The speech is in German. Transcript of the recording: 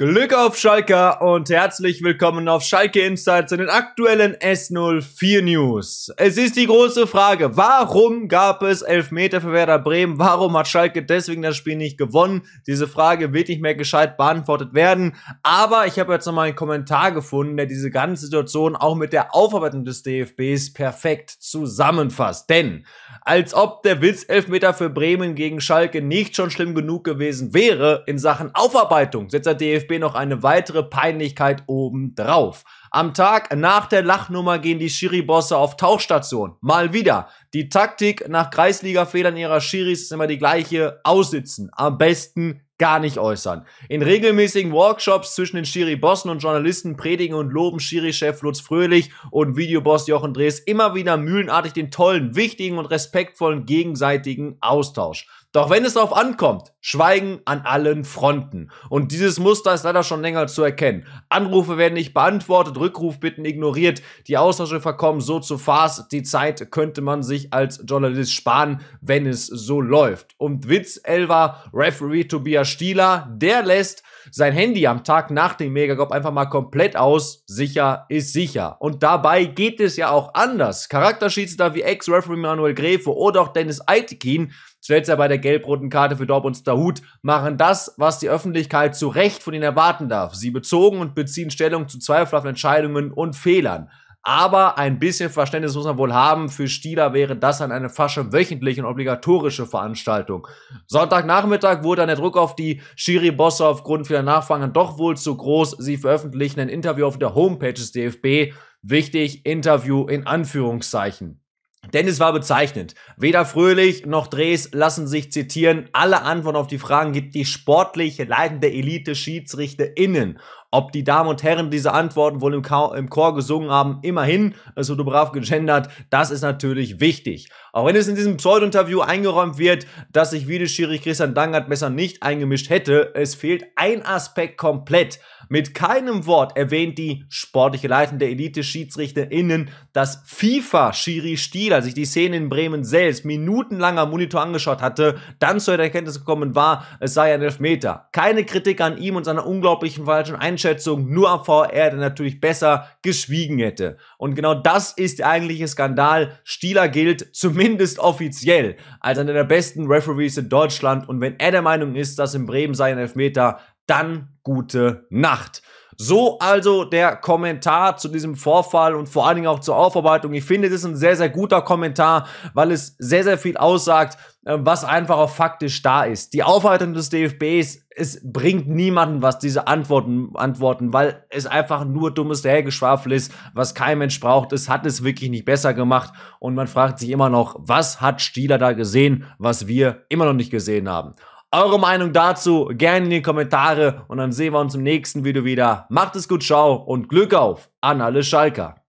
Glück auf Schalke und herzlich willkommen auf Schalke Insights in den aktuellen S04 News. Es ist die große Frage, warum gab es Elfmeter für Werder Bremen? Warum hat Schalke deswegen das Spiel nicht gewonnen? Diese Frage wird nicht mehr gescheit beantwortet werden. Aber ich habe jetzt nochmal einen Kommentar gefunden, der diese ganze Situation auch mit der Aufarbeitung des DFBs perfekt zusammenfasst. Denn als ob der Witz Elfmeter für Bremen gegen Schalke nicht schon schlimm genug gewesen wäre in Sachen Aufarbeitung, setzt der DFB DFB noch eine weitere Peinlichkeit obendrauf. Am Tag nach der Lachnummer gehen die Schiri-Bosse auf Tauchstation. Mal wieder. Die Taktik nach Kreisliga-Fehlern ihrer Schiris ist immer die gleiche. Aussitzen. Am besten gar nicht äußern. In regelmäßigen Workshops zwischen den Schiri-Bossen und Journalisten predigen und loben Schiri-Chef Lutz Fröhlich und Videoboss Jochen Drees immer wieder mühlenartig den tollen, wichtigen und respektvollen gegenseitigen Austausch. Doch wenn es darauf ankommt, schweigen an allen Fronten. Und dieses Muster ist leider schon länger zu erkennen. Anrufe werden nicht beantwortet, Rückrufbitten ignoriert, die Austausche verkommen so zu Farce. Die Zeit könnte man sich als Journalist sparen, wenn es so läuft. Und Witz Elva, Referee Tobias Stieler, der lässt sein Handy am Tag nach dem Megagop einfach mal komplett aus. Sicher ist sicher. Und dabei geht es ja auch anders. Charakterschiedsrichter wie Ex-Referee Manuel Gräfe oder auch Dennis zuletzt ja bei der gelb-roten Karte für Dortmunds Dahut, machen das, was die Öffentlichkeit zu Recht von ihnen erwarten darf. Sie bezogen und beziehen Stellung zu zweifelhaften Entscheidungen und Fehlern. Aber ein bisschen Verständnis muss man wohl haben. Für Stieler wäre das dann eine fasche wöchentliche und obligatorische Veranstaltung. Sonntagnachmittag wurde dann der Druck auf die Schiri-Bosse aufgrund vieler Nachfragen doch wohl zu groß. Sie veröffentlichen ein Interview auf der Homepage des DFB. Wichtig, Interview in Anführungszeichen. Denn es war bezeichnend. Weder Fröhlich noch Drees lassen sich zitieren. Alle Antworten auf die Fragen gibt die sportliche leitende Elite SchiedsrichterInnen. Ob die Damen und Herren diese Antworten wohl im, Chor, im Chor gesungen haben, immerhin, es wurde brav gegendert, das ist natürlich wichtig. Auch wenn es in diesem Pseudo-Interview eingeräumt wird, dass sich Videoschiri Christian Dangert besser nicht eingemischt hätte, es fehlt ein Aspekt komplett. Mit keinem Wort erwähnt die sportliche Leitung der Elite-SchiedsrichterInnen, dass FIFA-Schiri Stieler sich die Szene in Bremen selbst minutenlang am Monitor angeschaut hatte, dann zur Erkenntnis gekommen war, es sei ein Elfmeter. Keine Kritik an ihm und seiner unglaublichen falschen Einschätzung, nur am VR, der natürlich besser geschwiegen hätte. Und genau das ist der eigentliche Skandal. Stieler gilt zumindest offiziell als einer der besten Referees in Deutschland und wenn er der Meinung ist, dass in Bremen sei ein Elfmeter, dann gute Nacht. So also der Kommentar zu diesem Vorfall und vor allen Dingen auch zur Aufarbeitung. Ich finde, das ist ein sehr, sehr guter Kommentar, weil es sehr, sehr viel aussagt, äh, was einfach auch faktisch da ist. Die Aufarbeitung des DFBs, es bringt niemanden was, diese Antworten, Antworten, weil es einfach nur dummes Dahergeschwafel ist, was kein Mensch braucht. Es hat es wirklich nicht besser gemacht und man fragt sich immer noch, was hat Stieler da gesehen, was wir immer noch nicht gesehen haben. Eure Meinung dazu gerne in die Kommentare und dann sehen wir uns im nächsten Video wieder. Macht es gut, ciao und Glück auf an alle Schalker.